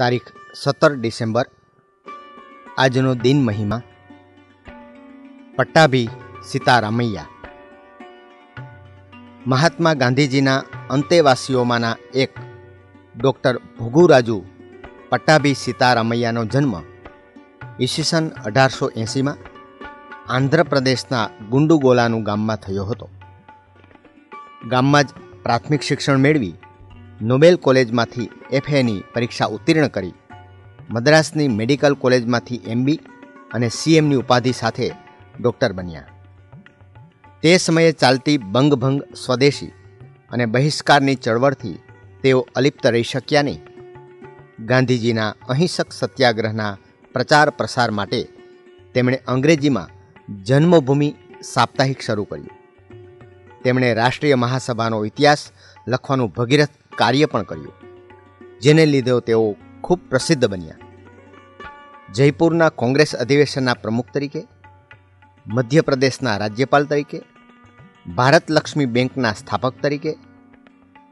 તારીખ સત્તર ડિસેમ્બર, આજનો દિન મહિમા, પટ્ટાભી સીતારામૈયા. મહાત્મા ગાંધીજીના અંતેવાસીઓમાંના એક, ડૉક્ટર ભોગુરાજુ પટ્ટાભી સીતારામૈયાનો જન્મ, ઈસવીસન અઢારસો એંસીમાં આંધ્રપ્રદેશના ગુંડુગોલાનું ગામમાં થયો હતો. ગામમાં જ પ્રાથમિક શિક્ષણ મેળવી નોબેલ કોલેજમાંથી એફએની પરીક્ષા ઉત્તીર્ણ કરી. મદ્રાસની મેડિકલ કોલેજમાંથી એમબી અને સીએમની ઉપાધિ સાથે ડૉક્ટર બન્યા. તે સમયે ચાલતી બંગભંગ સ્વદેશી અને બહિષ્કારની ચળવળથી તેઓ અલિપ્ત રહી શક્યા નહીં. ગાંધીજીના અહિંસક સત્યાગ્રહના પ્રચાર પ્રસાર માટે તેમણે અંગ્રેજીમાં જન્મભૂમિ સાપ્તાહિક શરૂ કર્યું. તેમણે રાષ્ટ્રીય મહાસભાનો ઇતિહાસ લખવાનું ભગીરથ કાર્ય પણ કર્યું. જેને લીધે તેઓ ખૂબ પ્રસિદ્ધ બન્યા. જયપુરના કોંગ્રેસ અધિવેશનના પ્રમુખ તરીકે, મધ્યપ્રદેશના રાજ્યપાલ તરીકે, ભારત લક્ષ્મી બેંકના સ્થાપક તરીકે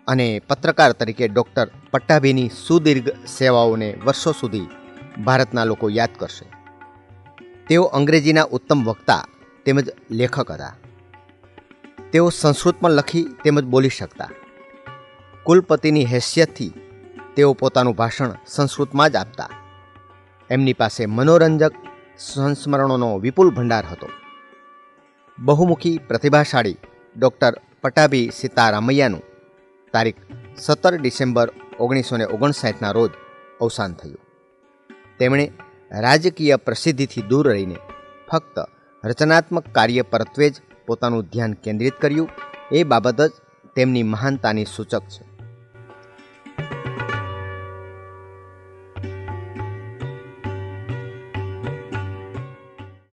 અને પત્રકાર તરીકે ડૉક્ટર પટ્ટાભીની સુદીર્ઘ સેવાઓને વર્ષો સુધી ભારતના લોકો યાદ કરશે. તેઓ અંગ્રેજીના ઉત્તમ વક્તા તેમજ લેખક હતા. તેઓ સંસ્કૃત પણ લખી તેમજ બોલી શકતા. કુલપતિની હેસિયતથી તેઓ પોતાનું ભાષણ સંસ્કૃતમાં જ આપતા. એમની પાસે મનોરંજક સંસ્મરણોનો વિપુલ ભંડાર હતો. બહુમુખી પ્રતિભાશાળી ડૉક્ટર પટાભી સીતારામૈયાનું તારીખ સત્તર ડિસેમ્બર ઓગણીસો ને ઓગણસાઠના રોજ અવસાન થયું. તેમણે રાજકીય પ્રસિદ્ધિથી દૂર રહીને ફક્ત રચનાત્મક કાર્ય પરત્વે જ પોતાનું ધ્યાન કેન્દ્રિત કર્યું. એ બાબત જ તેમની મહાનતાની સૂચક છે.